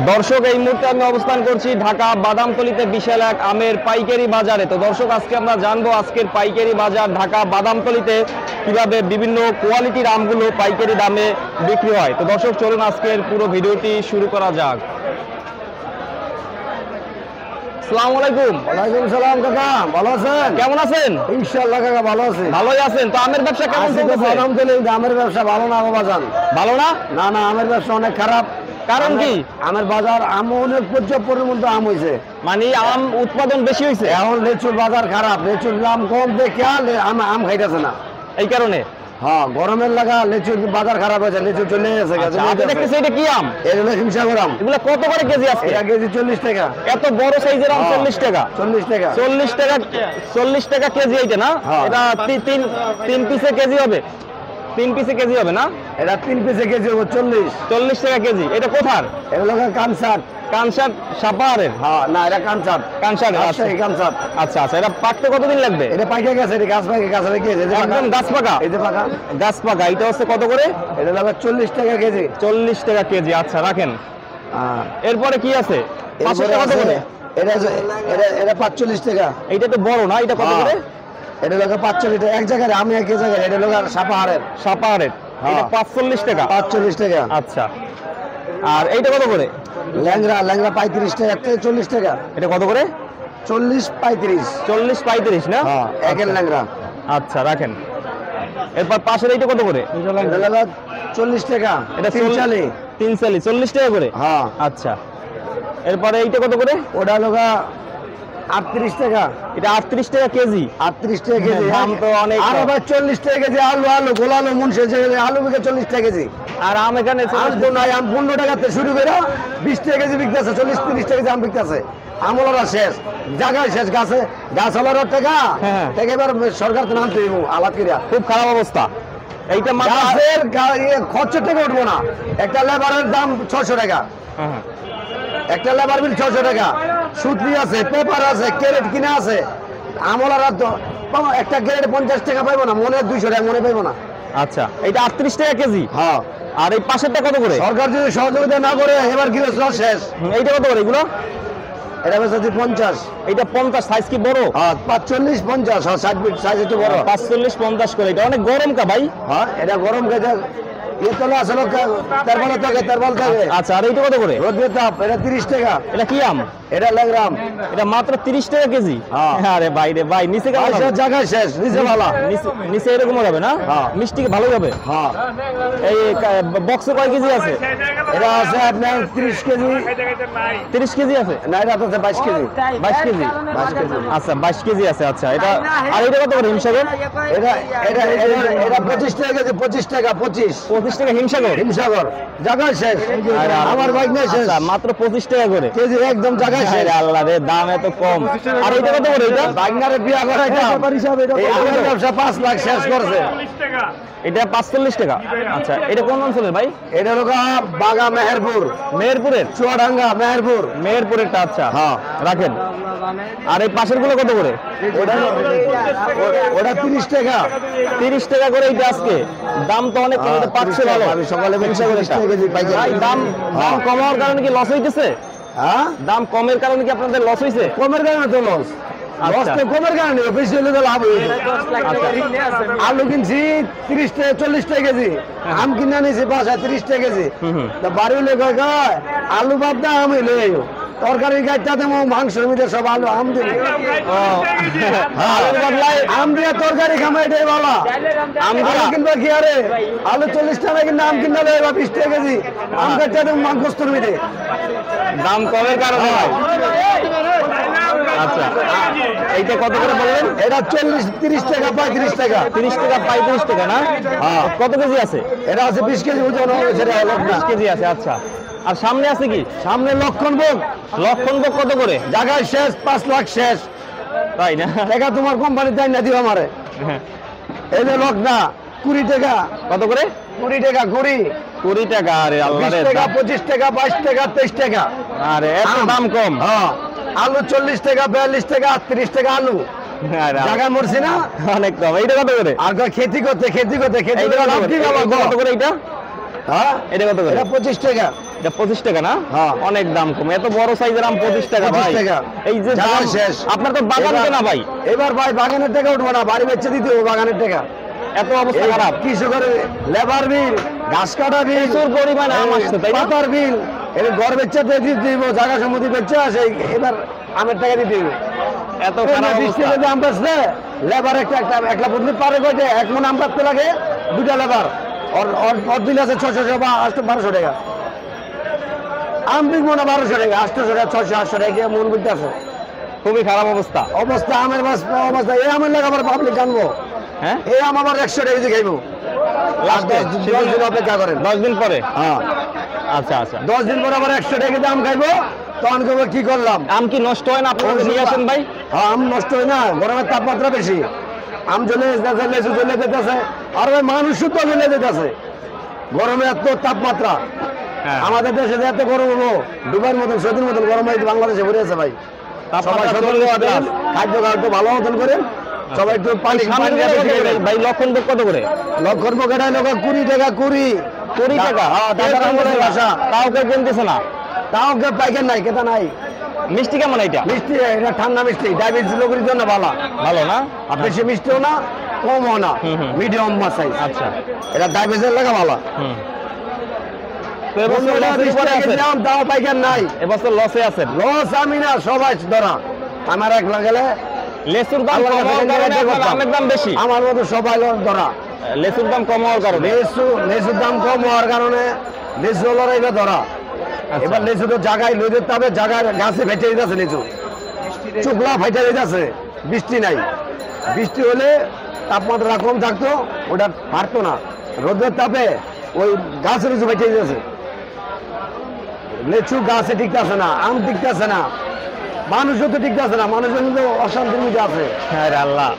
দর্শক এই মুহূর্তে আমি অবস্থান করছি ঢাকা বাদামতলিতে বিশাল এক আমের পাইকারি বাজারে। তো দর্শক আজকে আমরা জানব আজকের পাইকারি বাজার ঢাকা বাদামতলিতে কীভাবে বিভিন্ন কোয়ালিটির আমগুলো পাইকারি দামে বিক্রি হয়। তো দর্শক চলুন আজকের পুরো ভিডিওটি শুরু করা যাক। আসসালামু আলাইকুম। ওয়ালাইকুম সালাম কাকা। ভালো আছেন? কেমন আছেন? ইনশাআল্লাহ কাকা ভালো আছি। ভালোই আছেন। তো আমের ব্যবসা কেমন আমের ব্যবসা ভালো না ভালো না? না না আমের ব্যবসা অনেক খারাপ। কারণ কি? আমের- বাজার আম অনেক পর্যাপ্তের মধ্যে আম হয়েছে। মানে আম উৎপাদন বেশি হয়েছে? এখন লেচুর বাজার খারাপ লেচুর দাম কম দেখে আম আম খাইতেছে না। এই কারণে? হ্যাঁ গরমের লাগা বাজার খারাপ হয়েছে লিচু চলে গেছে আচ্ছা, দেখতেছি এটা কি আম? এগুলো হিংসা করাম এগুলো কত করে কেজি এটা কেজি চল্লিশ টাকা। এত বড় সাইজের আম হ্যাঁ। চল্লিশ টাকা। চল্লিশ টাকা। চল্লিশ টাকা চল্লিশ টাকা কেজি এইটা না? হ্যাঁ। এটা তিন তিন পিসে কেজি হবে। তিন পিসে কেজি হবে না? এটা তিন পিসে কেজি হবে চল্লিশ। চল্লিশ টাকা কেজি। এটা কোথার? এগুলো কানসাট কানসার। সাপাহারের? হ্যাঁ না এটা কানসাট কানসাট আচ্ছা। আচ্ছা এটা পাকতে কতদিন লাগবে? এটা পাইকে গেছে এটা গাছ পাইকে গাছ পাইকে গেছে একদম গাছ পাকা? এই যে পাকা। গাছ পাকা এটা হচ্ছে কত করে? এটা লাগবে চল্লিশ টাকা কেজি। চল্লিশ টাকা কেজি আচ্ছা রাখেন। হ্যাঁ। এরপরে কি আছে? পাঁচশো টাকা কত করে। এটা এটা এটা পাঁচচল্লিশ টাকা। এইটা তো বড় না এটা কত হ্যাঁ। করে? এটা লোক পাঁচচল্লিশ টাকা এক জায়গায় আমি এক জায়গায় এটা লোক সাপাহারের সাপাহারের হ্যাঁ। পাঁচচল্লিশ টাকা? পাঁচচল্লিশ টাকা। আচ্ছা। আর এইটা কত করে? ল্যাংরা ল্যাংরা পঁয়ত্রিশ টাকা থেকে চল্লিশ টাকা। এটা কত করে? চল্লিশ পঁয়ত্রিশ। চল্লিশ পঁয়ত্রিশ না? হ্যাঁ একের ল্যাংরা আচ্ছা রাখেন। এরপর পাশের এইটা কত করে? চল্লিশ টাকা এটা তিন চল- চালি। তিন চালি চল্লিশ টাকা করে? হ্যাঁ। আচ্ছা। এরপরে এইটা কত করে? ওটা লোক আটত্রিশ টাকা। এটা আটত্রিশ টাকা কেজি। আটত্রিশ টাকা কেজি দাম তো অনেক আর আবার চল্লিশ টাকা কেজি আলু আলু গোলা আলু মুনসে আলু বিকে চল্লিশ টাকা কেজি। আর আম এখানে আম তো নাই আম পনেরো টাকাতে শুরু করে বিশ টাকা কেজি বিকতেছে চল্লিশ তিরিশ টাকা কেজি আম বিকতেছে আমলারা শেষ জায়গায় শেষ গাছে গাছ হলার টাকা। হ্যাঁ। টাকা এবার সরকার তো নামতে দিব আলাদ করিয়া। খুব খারাপ অবস্থা। এইটা মাত্র গাছের গা- ইয়ে উঠবো না। একটা লেবারের দাম ছশো টাকা। হ্যাঁ, হ্যাঁ। একটা লেবার বিল ছশো টাকা। সুতলি আছে পেপার আছে ক্যারেট কিনে আছে আমলারা একটা ক্যারেট পঞ্চাশ টাকা পাইবো না মনে দুইশো টাকা মনে পাইবো না। আচ্ছা। এটা আটত্রিশ টাকা কেজি। হ্যাঁ। আর এই পাশেরটা কত করে? সরকার যদি সহযোগিতা না করে এবার গৃহস্থ শেষ এইটা কত করে এগুলো? এটা পঞ্চাশ। এটা পঞ্চাশ সাইজ কি বড়? হ্যাঁ পাঁচচল্লিশ পঞ্চাশ হ্যাঁ ষাট ফিট সাইজ একটু বড়। পাঁচচল্লিশ পঞ্চাশ করে। এটা অনেক গরম কা ভাই? হ্যাঁ এটা গরম ইয়ে আসলে তেরবল থাকে তেরবল থাকে। আচ্ছা আর এইটা কত করে? রোদের তাপ এটা তিরিশ টাকা। এটা কি আম? এটা লেগ্রাম। এটা মাত্র তিরিশ টাকা কেজি। আরে ভাই রে ভাই নিচে শেষ নিচে ভালো। নিচে- এরকম না। মিষ্টি ভালো হবে? হ্যাঁ। এই বক্সে কয় কেজি আছে? এটা আছে আপনার তিরিশ কেজি। তিরিশ কেজি আছে? না এটা আছে বাইশ কেজি বাইশ কেজি। আচ্ছা বাইশ কেজি আছে আচ্ছা। এটা আর এটা কত করে হিমসাগর? এটা এটা এটা- এটা পঁচিশ টাকা কেজি পঁচিশ টাকা পঁচিশ। পঁচিশ টাকা হিমসাগর? হিমসাগর। শেষ। আমার বাইক নেই শেষ। আচ্ছা, মাত্র পঁচিশ টাকা করে। কেজি একদম জায়গায় শেষ। আল্লাহ রে দাম এত কম। আর এটা কত করে এটা? বাগনারে বিয়া করে এই ব্যবসা পাঁচ লাখ শেষ করছে। এটা পাঁচচল্লিশ টাকা। আচ্ছা এটা কোন অঞ্চলের ভাই? এটা হলো বাগা মেহেরপুর। মেহেরপুরের? চুয়াডাঙ্গা মেহেরপুর। মেহেরপুরেরটা আচ্ছা। হ্যাঁ। রাখেন। আর এই পাশেরগুলো কত করে? ওটা তিরিশ টাকা। তিরিশ টাকা করে এইটা আজকে। দাম তো অনেক পাচ্ছে ভালো। আমি সকালে দাম দাম কম হওয়ার কারণে কি লস হইতেছে? হ্যাঁ? দাম কমের কারণে কি আপনাদের লস হইছে? কমের কারণে তো লস। লস তো কমের কারণে বেশি হলে তো লাভ হয়েছে আলু কিনছি তিরিশ টাকা চল্লিশ টাকা কেজি। আম কিনে নিয়েছি বাসা তিরিশ টাকা কেজি। তা বাড়ি হলে কয় আলু বাদ না আমি লই তরকারি গাইটা দেবো মাংসের মধ্যে সব আলু আম দিল আম দিয়ে তরকারি খামা এটাই ভালো আম আলু? কিনবা কি আরে? আলু চল্লিশ টাকা কিনলে আম কিনলে লই বিশ টাকা কেজি। আম কাটটা দেবো মাংসের মধ্যে দাম কমের কারণে ভাই আচ্ছা। এইটা কত করে বললেন? এটা চল্লিশ তিরিশ টাকা পঁয়ত্রিশ টাকা। তিরিশ টাকা পঁয়ত্রিশ টাকা না? হ্যাঁ। কত কেজি আছে? এটা আছে বিশ কেজি ওজন সেটা বিশ কেজি আছে আচ্ছা। আর সামনে আছে কি? সামনে লক্ষণ ভোগ। লক্ষণ ভোগ কত করে? জায়গায় শেষ পাঁচ লাখ শেষ। তাই না? টাকা তোমার কোম্পানি দেয় না দিও আমারে। এই যে লোক না কুড়ি টাকা। কত করে? কুড়ি টাকা কুড়ি। কুড়ি টাকা আরে আল্লাহ টাকা পঁচিশ টাকা বাইশ টাকা তেইশ টাকা। আরে এত দাম কম। হ্যাঁ। আলু চল্লিশ টাকা বিয়াল্লিশ টাকা আটত্রিশ টাকা আলু। মরছি না? অনেক কম। এইটা কত করে? আর খেতি করতে খেতি করতে খেতি করে লাভ কি কত করে এইটা? হ্যাঁ? এটা কত করে? এটা পঁচিশ টাকা। এটা পঁচিশ টাকা না? হ্যাঁ। অনেক দাম কম। এত বড় সাইজের আম পঁচিশ টাকা 25 ভাই। টাকা। এই যে দাম শেষ। আপনার তো বাগান কেনা ভাই? এবার ভাই বাগানের টাকা উঠবো না। বাড়ি বেচে দিতে হবে বাগানের টাকা। এত অবস্থা খারাপ। কৃষকের লেবার বিল ঘাস কাটা বিল প্রচুর পরিমাণে আম আসছে, তাই পাতার বিল। ঘর বেচে দিব জায়গা সম্মতি বেচে এবার আমের টাকা দিতে হবে এত খারাপ বৃষ্টি যদি আম বেচলে লেবার একটা একটা বদলি পারে কয়টা এক মন আম পাততে লাগে দুটা লেবার। আছে ছশো বা আটশো বারোশো টাকা। আম বিকবো না বারোশো টাকা টাকা ছশো আটশো টাকা মন বলতে আছে। খুবই খারাপ অবস্থা। অবস্থা আমের অবস্থা এই আমের লাগে আবার পাবলিক জানব হ্যাঁ? এই আম আবার একশো টাকা দিয়ে খাইবো। লাস্ট দশ দিন অপেক্ষা করেন। দশ দিন পরে? হ্যাঁ। আচ্ছা আচ্ছা। দশ দিন পর আবার একশো টাকা আম খাইবো তখন কি করলাম? আম কি নষ্ট হয় না? আপনারা নিয়ে আসেন ভাই। হ্যাঁ, আম নষ্ট হয় না গরমের তাপমাত্রা বেশি। আম জ্বলে যেতেছে লেচু জ্বলে যেতেছে আর ওই মানুষও তো জ্বলে যেতেছে। গরমে এত তাপমাত্রা। হ্যাঁ। আমাদের দেশে এত গরম হব দুবার মতন সতীর মতন গরম হয় বাংলাদেশে ভরে আছে ভাই। সবাই সতর্ক খাদ্য খাদ্য ভালো মতন করেন সবাই একটু পানি। ভাই লক্ষণ কত করে? লক্ষণ লোক কুড়ি টাকা কুড়ি। কুড়ি টাকা। হ্যাঁ টাকার আমলের ভাষা তাও কেউ কিনতেছে না। তাও কে পাইকার নাই কেতা নাই। মিষ্টি কেমন এটা মিষ্টি এটা ঠান্ডা মিষ্টি। ডায়াবেটিস লোকের জন্য ভালো। ভালো না? বেশি মিষ্টিও না কমও না। মিডিয়াম সাইজ আচ্ছা। এটা ডায়াবেটিসের লাগা ভালো। লসের পাইকার নাই। এবছর লসে আছেন? লস আমি না সবাই ধরা। আমার এক লাগালে লেচুর দাম। আমের দাম বেশি। আমার মতো সবাই লোক ধরা। লেচুর দাম কম হওয়ার কারণে। লেসু লেসুর দাম কম হওয়ার কারণে লেসু লড়াইবে ধরা। আচ্ছা। এবার লেসু তো জায়গায় লই দিতে হবে জায়গায় গাছে ফেটে দিতেছে লিচু চুকলা ফেটে দিতেছে বৃষ্টি নাই। বৃষ্টি হলে তাপমাত্রা কম থাকতো ওটা পারতো না। রোদের তাপে ওই গাছের লিচু ফেটে দিতেছে লিচু গাছে টিকতেছে না আম টিকতেছে না মানুষও তো টিকতেছে না মানুষের কিন্তু অশান্তির মধ্যে আছে। হ্যাঁ আল্লাহ।